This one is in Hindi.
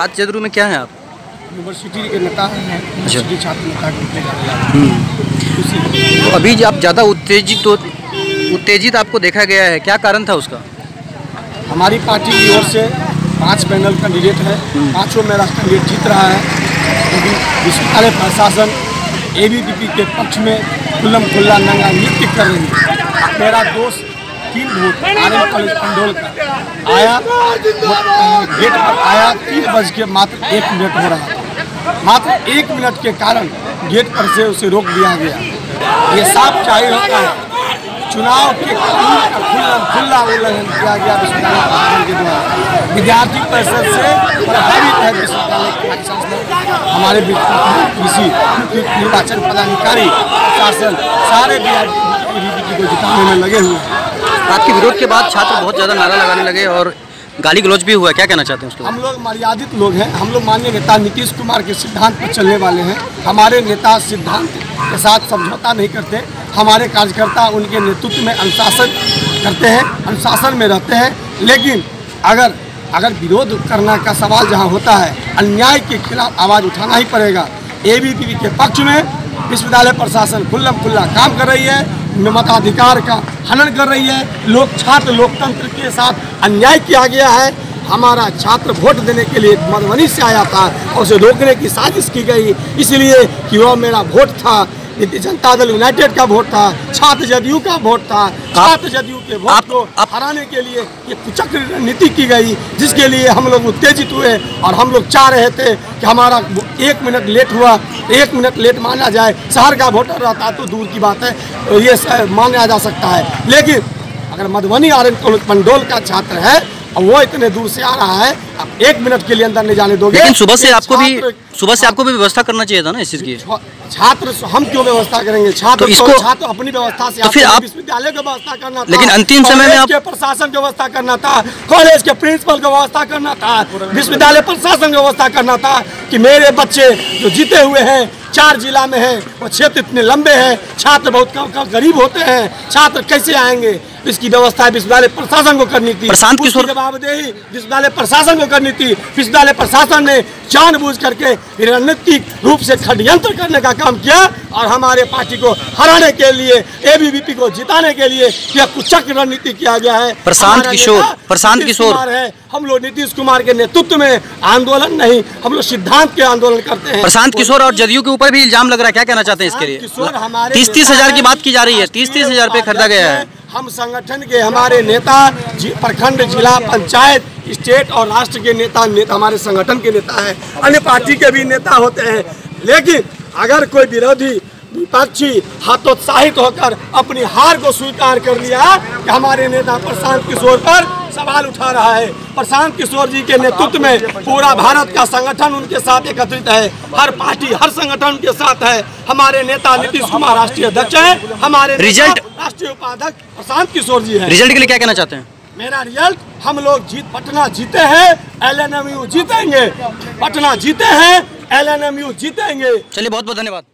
आज जदरू में क्या है आप? यूनिवर्सिटी के नेता हैं यूनिवर्सिटी छात्र नेता के में हम्म। हैं। तो अभी आप ज़्यादा उत्तेजित तो उत्तेजित आपको देखा गया है। क्या कारण था उसका? हमारी पार्टी की ओर से पाँच पैनल कैंडिडेट है। पाँचों मेरा कैंडिडेट जीत रहा है। लेकिन विश्वविद्यालय प्रशासन। एबीवीपी के पक्ष में खुल्लम खुल्ला नंगा नृत्य कर रही है। मेरा दोस्त तीन आर कॉलेज पंडोल का। आया गेट पर आया तीन बज के मात्र एक मिनट हो रहा था। मात्र एक मिनट के कारण गेट पर से उसे रोक दिया गया। ये साफ़ ज़ाहिर होता है। चुनाव के कानून का खुला खुला उल्लंघन किया गया विश्वविद्यालय के द्वारा। विद्यार्थी परिषद से प्रभावित है विश्वविद्यालय के हमारे निर्वाचन पदाधिकारी शासन सारे वीआईपी को जिताने में लगे हुए हैं। आपके विरोध के बाद छात्र बहुत ज़्यादा नारा लगाने लगे और गाली गलौज भी हुआ क्या कहना चाहते हैं उसके हम लोग मर्यादित लोग हैं। हम लोग माननीय नेता नीतीश कुमार के सिद्धांत पर चलने वाले हैं। हमारे नेता सिद्धांत के साथ समझौता नहीं करते। हमारे कार्यकर्ता उनके नेतृत्व में अनुशासन करते हैं अनुशासन में रहते हैं। लेकिन अगर अगर विरोध करना का सवाल जहाँ होता है अन्याय के खिलाफ आवाज़ उठाना ही पड़ेगा। एबीपी के पक्ष में विश्वविद्यालय प्रशासन खुल्लम खुल्ला काम कर रही है। मताधिकार का हनन कर रही है। लोक छात्र लोकतंत्र के साथ अन्याय किया गया है। हमारा छात्र वोट देने के लिए मधुबनी से आया था और उसे रोकने की साजिश की गई। इसलिए कि वह मेरा वोट था। जनता दल यूनाइटेड का वोट था छात्र जदयू का वोट था छात्र जदयू के वोट आप- को आप- हराने के लिए ये कुचक्र नीति की गई जिसके लिए हम लोग उत्तेजित हुए और हम लोग चाह रहे थे कि हमारा एक मिनट लेट हुआ। एक मिनट लेट माना जाए। शहर का वोटर रहता तो दूर की बात है तो ये माना जा सकता है। लेकिन अगर मधुबनी आर पंडोल का छात्र है और वो इतने दूर से आ रहा है अब एक मिनट के लिए अंदर नहीं जाने दोगे। लेकिन सुबह से आपको भी सुबह से आपको भी व्यवस्था करना चाहिए था ना इस चीज़ की? छात्र हम क्यों व्यवस्था करेंगे? छात्र तो तो इसको- छात्र अपनी व्यवस्था से तो फिर आप- विश्वविद्यालय की व्यवस्था करना था। लेकिन अंतिम समय में आप- प्रशासन की व्यवस्था करना था। कॉलेज के प्रिंसिपल की व्यवस्था करना था। विश्वविद्यालय प्रशासन की व्यवस्था करना था कि मेरे बच्चे जो जीते हुए हैं चार जिला में है वो क्षेत्र इतने लंबे हैं छात्र बहुत कम गरीब होते हैं छात्र कैसे आएँगे? इसकी व्यवस्था विश्वविद्यालय प्रशासन को करनी थी। प्रशांत किशोर- जवाबदेही विश्वविद्यालय प्रशासन को करनी थी। विश्वविद्यालय प्रशासन ने जानबूझ करके रणनीतिक रूप से षड्यंत्र करने का काम किया और हमारे पार्टी को हराने के लिए एबीवीपी को जिताने के लिए यह कुचक रणनीति किया गया है। प्रशांत किशोर, प्रशांत किशोर। है। हम लोग नीतीश कुमार के नेतृत्व में आंदोलन नहीं हम लोग सिद्धांत के आंदोलन करते हैं। प्रशांत किशोर और जदयू के ऊपर भी इल्ज़ाम लग रहा है। क्या कहना चाहते हैं इसके लिए? हमारे तीस तीस हज़ार की बात की जा रही है। तीस तीस हज़ार पे खरीदा गया है। हम संगठन के हमारे नेता प्रखंड जिला पंचायत, स्टेट और राष्ट्र के नेता नेता हमारे संगठन के नेता है। अन्य पार्टी के भी नेता होते हैं। लेकिन अगर कोई विरोधी, विपक्षी हतोत्साहित होकर अपनी हार को स्वीकार कर लिया कि हमारे नेता प्रशांत किशोर पर सवाल उठा रहा है। प्रशांत किशोर जी के नेतृत्व में पूरा भारत का संगठन उनके साथ एकत्रित है। हर पार्टी हर संगठन के साथ है। हमारे नेता नीतीश कुमार राष्ट्रीय अध्यक्ष है। हमारे रिजल्ट- राष्ट्रीय उपाध्यक्ष प्रशांत किशोर जी है। रिज़ल्ट के लिए क्या कहना चाहते हैं? मेरा रिज़ल्ट हम लोग जीत पटना जीते हैं एल जीतेंगे। पटना जीते हैं एल जीतेंगे। चलिए बहुत बहुत धन्यवाद।